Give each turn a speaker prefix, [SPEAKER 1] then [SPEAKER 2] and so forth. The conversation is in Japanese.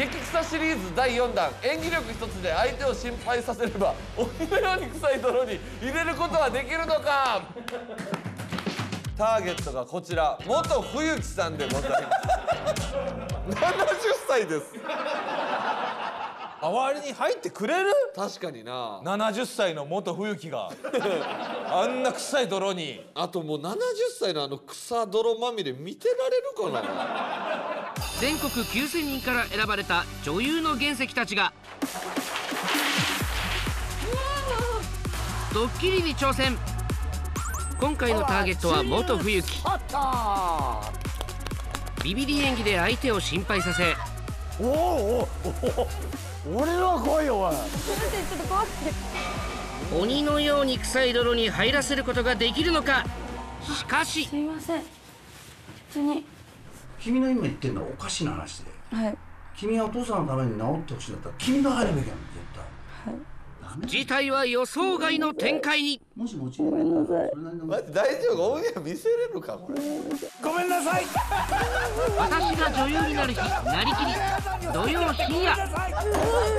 [SPEAKER 1] 激臭シリーズ第4弾。演技力一つで相手を心配させれば鬼のように臭い泥に入れることはできるのか？ターゲットがこちら。元冬木さんでございます。70歳です
[SPEAKER 2] 代わりに入ってくれる？
[SPEAKER 1] 確かにな。
[SPEAKER 2] 70歳の元冬木が。あんな臭い泥に。
[SPEAKER 1] あともう70歳のあの草泥まみれ見てられるかな？
[SPEAKER 3] 全国9000人から選ばれた女優の原石たちが。ドッキリに挑戦。今回のターゲットは元冬木。ビビリ演技で相手を心配させ
[SPEAKER 4] おおおお俺は怖いよおい
[SPEAKER 3] 鬼のように臭い泥に入らせることができるのかしかし
[SPEAKER 5] すいません普通に
[SPEAKER 6] 君の今言ってるのはおかしな話で
[SPEAKER 5] はい
[SPEAKER 6] 君がお父さんのために治ってほしいんだったら君が入るべきなの絶対
[SPEAKER 5] はい
[SPEAKER 3] 事態は予想外の展開に
[SPEAKER 6] もしもちろんそれなりの
[SPEAKER 1] 待って大丈夫オンエア見せれるかこれ
[SPEAKER 4] ごめんなさい
[SPEAKER 3] 私が女優になる日なりきり土曜深夜。